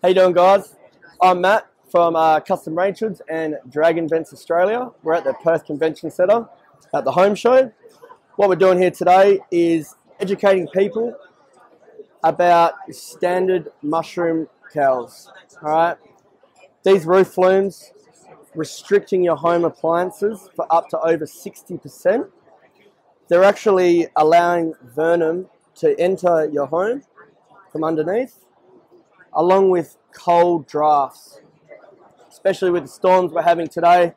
How you doing, guys? I'm Matt from uh, Custom Range and Dragon Vents Australia. We're at the Perth Convention Centre at the Home Show. What we're doing here today is educating people about standard mushroom cowls. All right, these roof flumes restricting your home appliances for up to over 60%. They're actually allowing venom to enter your home from underneath, along with cold drafts. Especially with the storms we're having today,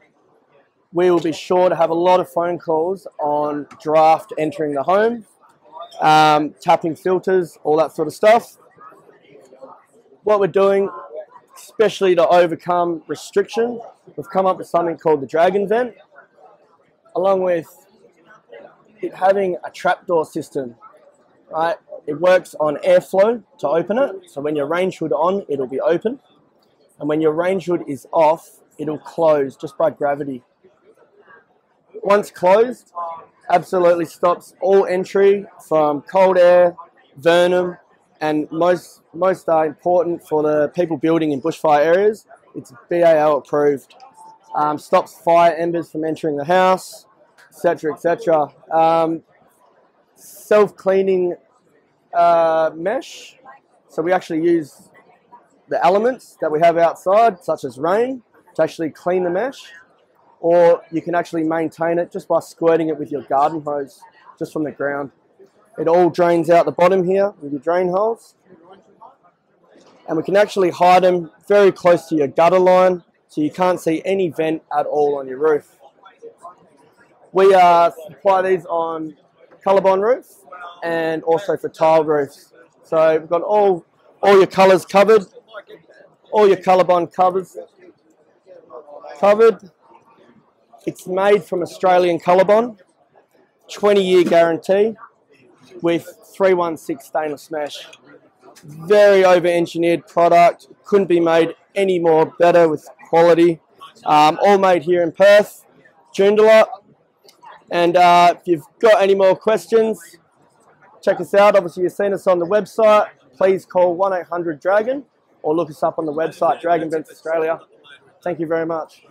we will be sure to have a lot of phone calls on draft entering the home, um, tapping filters, all that sort of stuff. What we're doing, especially to overcome restriction, we've come up with something called the Dragon Vent, along with it having a trapdoor system, right? It works on airflow to open it. So when your range hood on, it'll be open. And when your range hood is off, it'll close just by gravity. Once closed, absolutely stops all entry from cold air, venom, and most most are important for the people building in bushfire areas. It's BAL approved. Um, stops fire embers from entering the house, etc., etc. Um, self-cleaning uh, mesh. So we actually use the elements that we have outside, such as rain, to actually clean the mesh. Or you can actually maintain it just by squirting it with your garden hose, just from the ground. It all drains out the bottom here with your drain holes. And we can actually hide them very close to your gutter line, so you can't see any vent at all on your roof. We uh, supply these on Colorbond roofs and also for tile roofs. So we've got all, all your colours covered, all your Colorbond covers covered. It's made from Australian Colorbond, 20 year guarantee with 316 stainless mesh. Very over engineered product, couldn't be made any more better with quality. Um, all made here in Perth, Joondalup. And uh, if you've got any more questions, check us out. Obviously, you've seen us on the website. Please call 1 800 Dragon or look us up on the website, Dragon Vents Australia. Thank you very much.